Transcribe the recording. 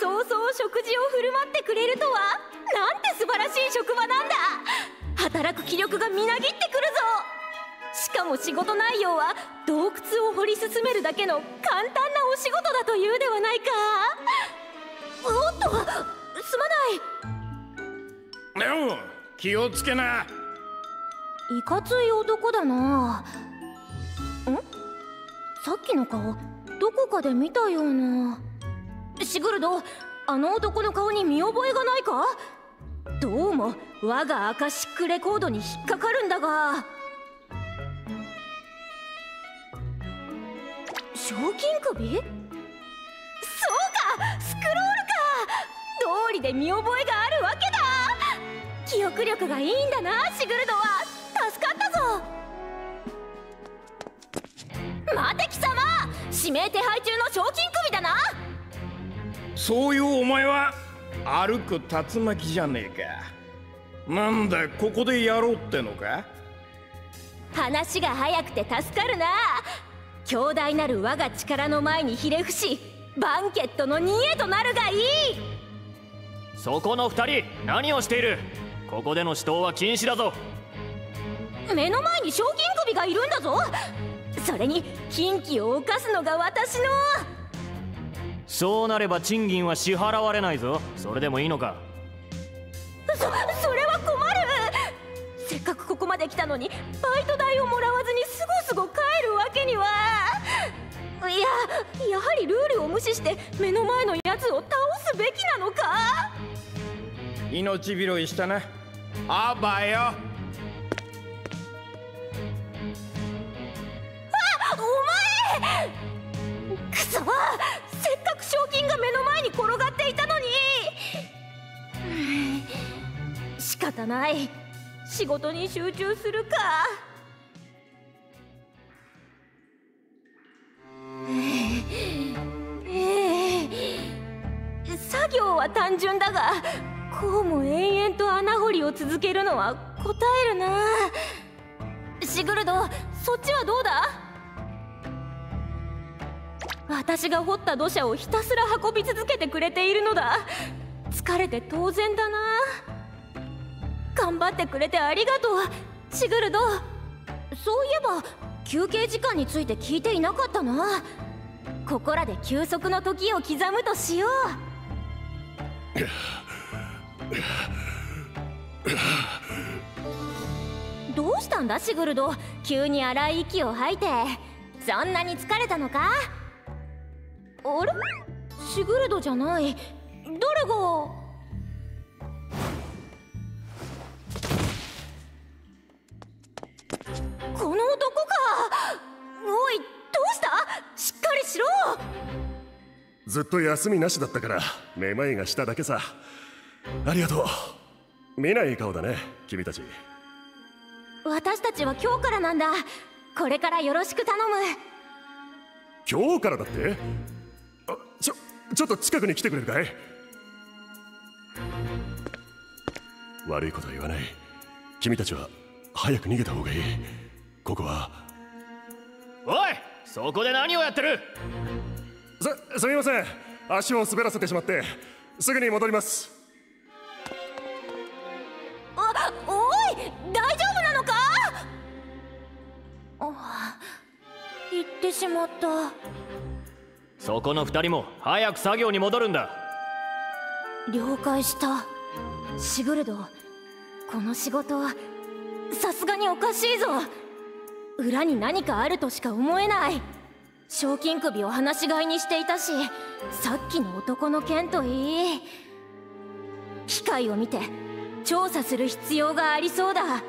そう食事を振る舞ってくれるとは。なんて素晴らしい職場なんだ。働く気力がみなぎってくるぞ。しかも仕事内容は洞窟を掘り進めるだけの簡単なお仕事だというではないか。おっとすまない。お気をつけな。いかつい男だな。ん？さっきの顔どこかで見たようなシグルドあの男の顔に見覚えがないか？どうも我がアカシックレコードに引っかかるんだが。賞金首？そうかスクロールか。通りで見覚えがあるわけだ。記憶力がいいんだなシグルドは。助かったぞ。待て貴様。指名手配中の賞金首だな。そういうお前は歩く竜巻じゃねえか。なんだここでやろうってのか？話が早くて助かるな。強大なる我が力の前にひれ伏しバンケットの煮えとなるがいい。そこの2人何をしている？ここでの死闘は禁止だぞ。目の前に賞金首がいるんだぞ。それに禁忌を犯すのが私のそうなれば賃金は支払われないぞ。それでもいいのか？そそれは困る。せっかくここまで来たのにバイト代をもらわずにすごすご帰るわけには。いややはりルールを無視して目の前のやつを倒すべきなのか？命拾いしたな。あばよ。あお前！くそ転がっていたのに。仕方ない。仕事に集中するか。作業は単純だがこうも延々と穴掘りを続けるのは答えるな。シグルドそっちはどうだ？私が掘った土砂をひたすら運び続けてくれているのだ。疲れて当然だな。頑張ってくれてありがとう。シグルドそういえば休憩時間について聞いていなかったな。ここらで休息の時を刻むとしよう。どうしたんだシグルド急に荒い息を吐いて。そんなに疲れたのか？あれ？シグルドじゃない。誰が？この男か。おいどうした？しっかりしろ。ずっと休みなしだったからめまいがしただけさ。ありがとう。見ない顔だね君たち。私たちは今日からなんだ。これからよろしく頼む。今日からだって？あちょちょっと近くに来てくれるかい？悪いことは言わない。君たちは早く逃げた方がいい。ここは。おい！そこで何をやってる？すすみません。足を滑らせてしまって。すぐに戻ります。あおい！大丈夫なのか？あ行ってしまったそこの2人も早く作業に戻るんだ。了解した。シグルドこの仕事さすがにおかしいぞ。裏に何かあるとしか思えない。賞金首を放し飼いにしていたしさっきの男の件といい。機械を見て調査する必要がありそうだ。